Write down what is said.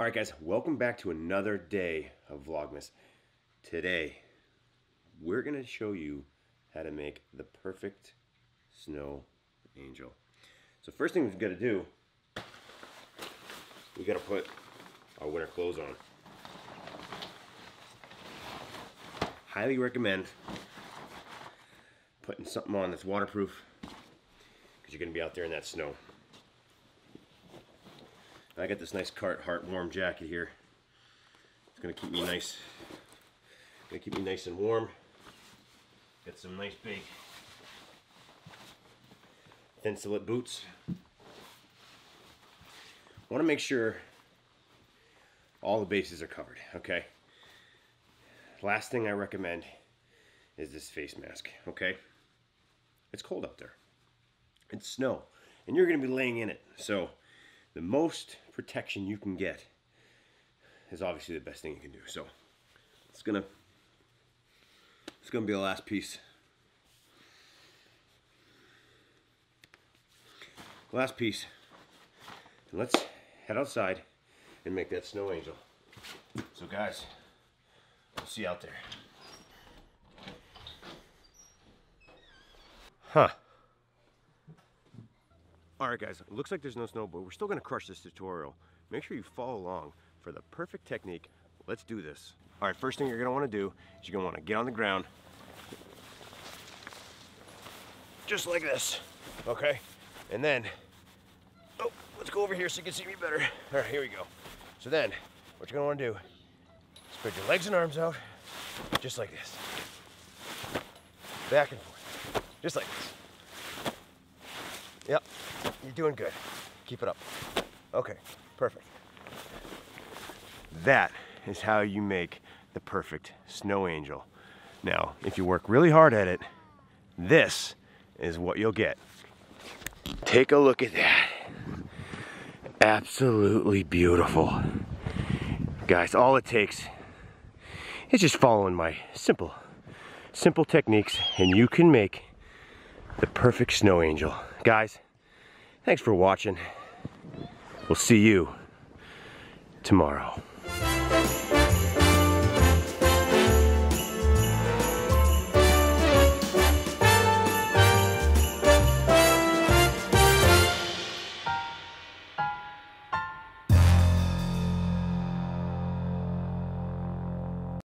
Alright guys, welcome back to another day of Vlogmas. Today, we're to show you how to make the perfect snow angel. So first thing we've got to do, we got to put our winter clothes on. Highly recommend putting something on that's waterproof because you're to be out there in that snow. I got this nice Carhartt warm jacket here. It's gonna keep me nice. Gonna keep me nice and warm. Got some nice big Thinsulate boots. Want to make sure all the bases are covered. Okay. Last thing I recommend is this face mask. Okay. It's cold out there. It's snow, and you're gonna be laying in it. So the most protection you can get is obviously the best thing you can do. So it's gonna it's gonna be the last piece. Last piece. And let's head outside and make that snow angel. So guys, we'll see you out there. Huh. Alright guys, it looks like there's no snow, but we're still to crush this tutorial. Make sure you follow along for the perfect technique. Let's do this. Alright, first thing you're want to do is you're want to get on the ground. Just like this. Okay? And then, oh, let's go over here so you can see me better. Alright, here we go. So then, what you're want to do, is spread your legs and arms out, just like this. Back and forth. Just like this. Yep, you're doing good. Keep it up. Okay, perfect. That is how you make the perfect snow angel. Now, if you work really hard at it, this is what you'll get. Take a look at that. Absolutely beautiful. Guys, all it takes is just following my simple, simple techniques and you can make the perfect snow angel. Guys, thanks for watching. We'll see you tomorrow.